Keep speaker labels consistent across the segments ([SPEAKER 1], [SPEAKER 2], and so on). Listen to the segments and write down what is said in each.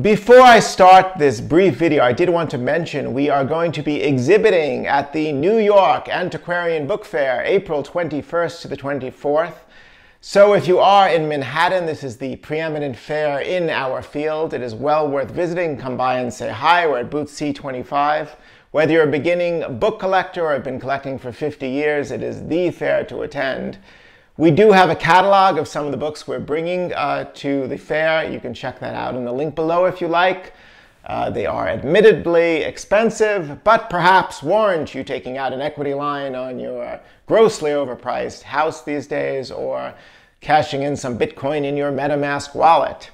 [SPEAKER 1] Before I start this brief video, I did want to mention we are going to be exhibiting at the New York Antiquarian Book Fair, April 21st to the 24th. So if you are in Manhattan, this is the preeminent fair in our field. It is well worth visiting. Come by and say hi. We're at booth C25. Whether you're a beginning book collector or have been collecting for 50 years, it is the fair to attend. We do have a catalog of some of the books we're bringing uh, to the fair. You can check that out in the link below if you like. Uh, they are admittedly expensive, but perhaps warrant you taking out an equity line on your grossly overpriced house these days or cashing in some Bitcoin in your MetaMask wallet.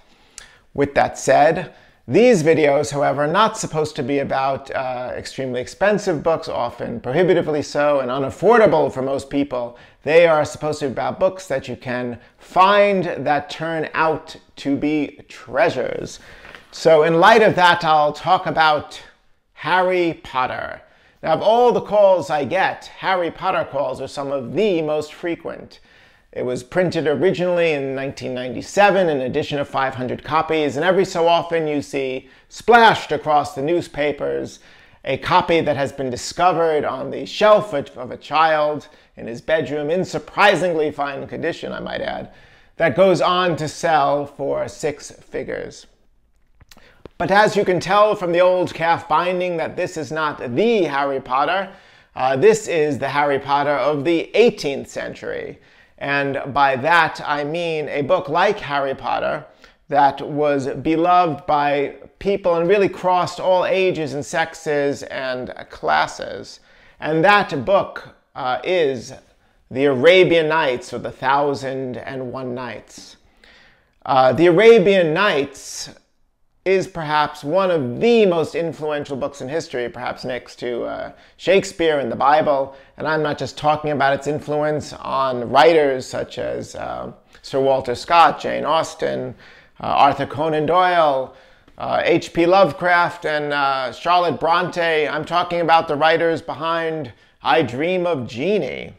[SPEAKER 1] With that said, these videos, however, are not supposed to be about uh, extremely expensive books, often prohibitively so and unaffordable for most people. They are supposed to be about books that you can find that turn out to be treasures. So in light of that, I'll talk about Harry Potter. Now, of all the calls I get, Harry Potter calls are some of the most frequent. It was printed originally in 1997, an edition of 500 copies, and every so often you see splashed across the newspapers a copy that has been discovered on the shelf of a child in his bedroom in surprisingly fine condition, I might add, that goes on to sell for six figures. But as you can tell from the old calf binding that this is not the Harry Potter, uh, this is the Harry Potter of the 18th century. And by that, I mean a book like Harry Potter that was beloved by people and really crossed all ages and sexes and classes. And that book uh, is The Arabian Nights or The Thousand and One Nights. Uh, the Arabian Nights is perhaps one of the most influential books in history, perhaps next to uh, Shakespeare and the Bible. And I'm not just talking about its influence on writers such as uh, Sir Walter Scott, Jane Austen, uh, Arthur Conan Doyle, H.P. Uh, Lovecraft, and uh, Charlotte Bronte. I'm talking about the writers behind I Dream of Jeannie.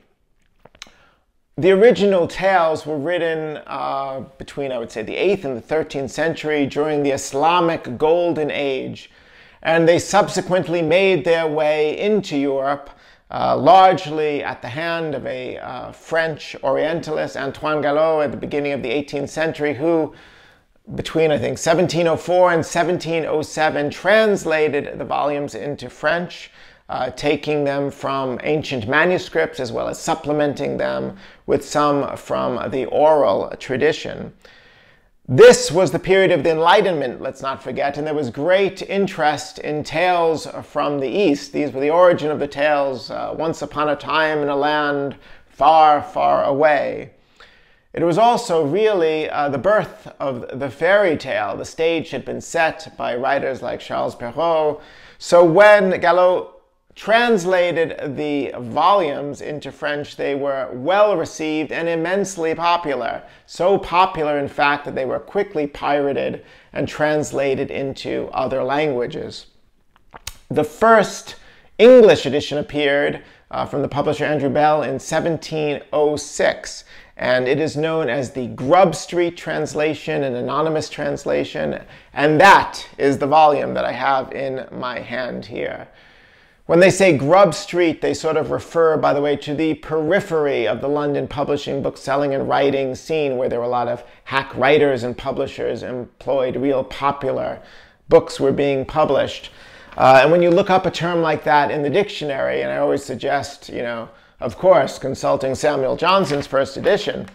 [SPEAKER 1] The original tales were written uh, between, I would say, the 8th and the 13th century during the Islamic Golden Age, and they subsequently made their way into Europe, uh, largely at the hand of a uh, French Orientalist, Antoine Galland, at the beginning of the 18th century, who, between I think 1704 and 1707, translated the volumes into French uh, taking them from ancient manuscripts as well as supplementing them with some from the oral tradition. This was the period of the Enlightenment, let's not forget, and there was great interest in tales from the East. These were the origin of the tales uh, once upon a time in a land far, far away. It was also really uh, the birth of the fairy tale. The stage had been set by writers like Charles Perrault. So when Galland translated the volumes into French, they were well received and immensely popular. So popular, in fact, that they were quickly pirated and translated into other languages. The first English edition appeared uh, from the publisher Andrew Bell in 1706 and it is known as the Grub Street translation, an anonymous translation, and that is the volume that I have in my hand here. When they say Grub Street, they sort of refer, by the way, to the periphery of the London publishing, bookselling, and writing scene where there were a lot of hack writers and publishers employed, real popular books were being published. Uh, and when you look up a term like that in the dictionary, and I always suggest, you know, of course, consulting Samuel Johnson's first edition,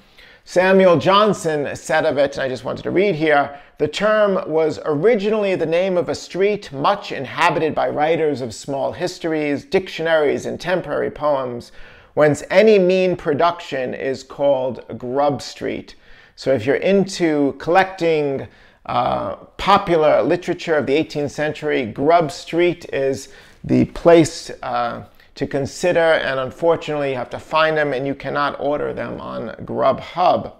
[SPEAKER 1] Samuel Johnson said of it, and I just wanted to read here the term was originally the name of a street much inhabited by writers of small histories, dictionaries, and temporary poems, whence any mean production is called Grub Street. So if you're into collecting uh, popular literature of the 18th century, Grub Street is the place uh, to consider, and unfortunately, you have to find them and you cannot order them on Grubhub.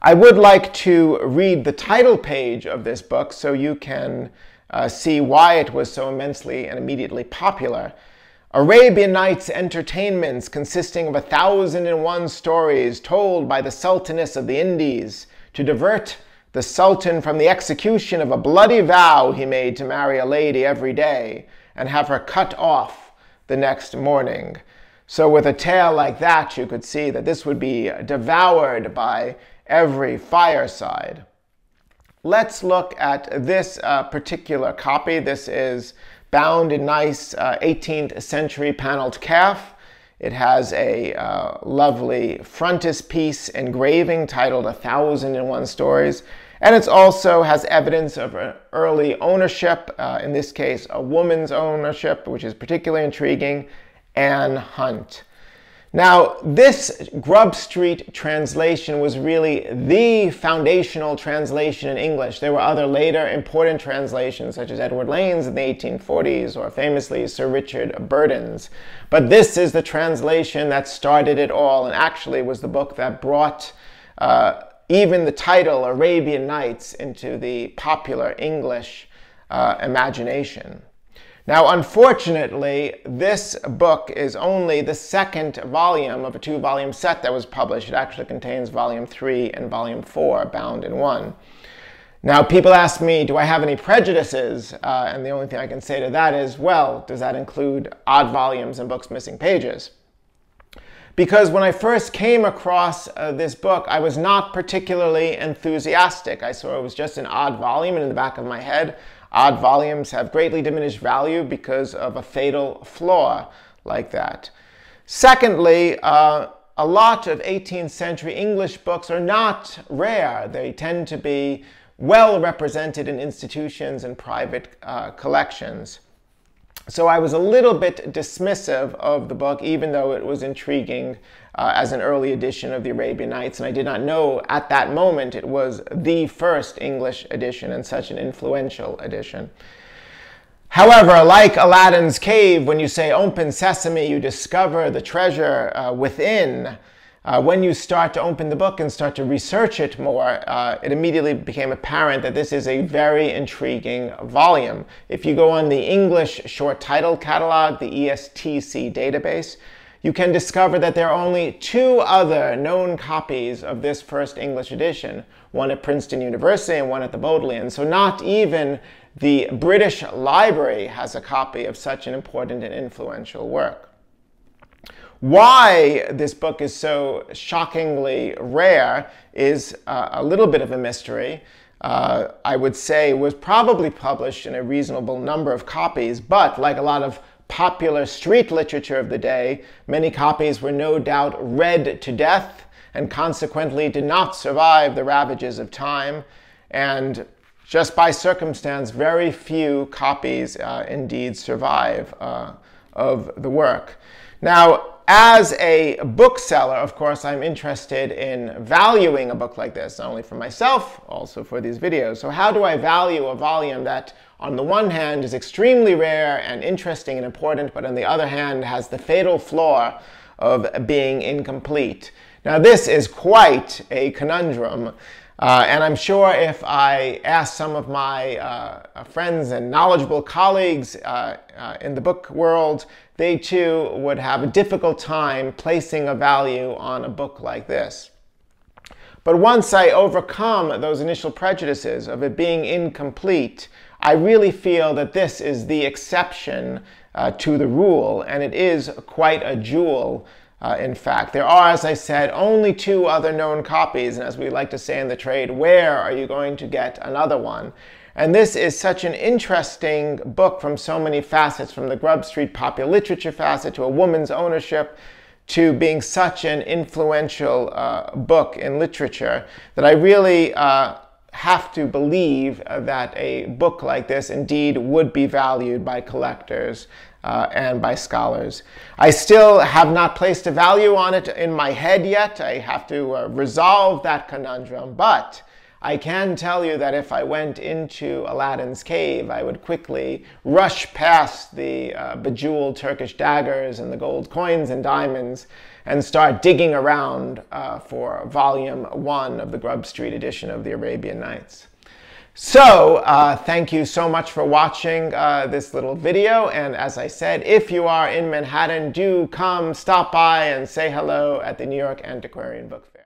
[SPEAKER 1] I would like to read the title page of this book so you can uh, see why it was so immensely and immediately popular. Arabian Nights entertainments consisting of a thousand and one stories told by the Sultaness of the Indies to divert the Sultan from the execution of a bloody vow he made to marry a lady every day and have her cut off the next morning. So, with a tale like that, you could see that this would be devoured by every fireside. Let's look at this uh, particular copy. This is bound in nice uh, 18th century paneled calf. It has a uh, lovely frontispiece engraving titled A Thousand and One Stories. And it also has evidence of early ownership, uh, in this case, a woman's ownership, which is particularly intriguing, Anne Hunt. Now, this Grub Street translation was really the foundational translation in English. There were other later important translations, such as Edward Lane's in the 1840s, or famously Sir Richard Burton's. But this is the translation that started it all, and actually was the book that brought uh, even the title Arabian Nights into the popular English uh, imagination. Now, unfortunately, this book is only the second volume of a two volume set that was published. It actually contains volume three and volume four bound in one. Now, people ask me, do I have any prejudices? Uh, and the only thing I can say to that is, well, does that include odd volumes and books missing pages? Because when I first came across uh, this book, I was not particularly enthusiastic. I saw it was just an odd volume, and in the back of my head, Odd volumes have greatly diminished value because of a fatal flaw like that. Secondly, uh, a lot of 18th century English books are not rare. They tend to be well represented in institutions and private uh, collections. So I was a little bit dismissive of the book, even though it was intriguing uh, as an early edition of the Arabian Nights. And I did not know at that moment it was the first English edition and such an influential edition. However, like Aladdin's cave, when you say open sesame, you discover the treasure uh, within. Uh, when you start to open the book and start to research it more, uh, it immediately became apparent that this is a very intriguing volume. If you go on the English short title catalog, the ESTC database, you can discover that there are only two other known copies of this first English edition, one at Princeton University and one at the Bodleian. So not even the British Library has a copy of such an important and influential work. Why this book is so shockingly rare is uh, a little bit of a mystery. Uh, I would say was probably published in a reasonable number of copies, but like a lot of popular street literature of the day, many copies were no doubt read to death and consequently did not survive the ravages of time. And just by circumstance, very few copies uh, indeed survive uh, of the work. Now, as a bookseller, of course, I'm interested in valuing a book like this, not only for myself, also for these videos. So how do I value a volume that, on the one hand, is extremely rare and interesting and important, but on the other hand, has the fatal flaw of being incomplete? Now, this is quite a conundrum. Uh, and I'm sure if I asked some of my uh, friends and knowledgeable colleagues uh, uh, in the book world, they too would have a difficult time placing a value on a book like this. But once I overcome those initial prejudices of it being incomplete, I really feel that this is the exception uh, to the rule, and it is quite a jewel uh, in fact, there are, as I said, only two other known copies, and as we like to say in the trade, where are you going to get another one? And this is such an interesting book from so many facets, from the Grub Street popular literature facet to a woman's ownership to being such an influential uh, book in literature that I really uh, have to believe that a book like this indeed would be valued by collectors uh, and by scholars. I still have not placed a value on it in my head yet. I have to uh, resolve that conundrum, but I can tell you that if I went into Aladdin's cave, I would quickly rush past the uh, bejeweled Turkish daggers and the gold coins and diamonds and start digging around uh, for volume one of the Grub Street edition of the Arabian Nights. So, uh, thank you so much for watching uh, this little video. And as I said, if you are in Manhattan, do come stop by and say hello at the New York Antiquarian Book.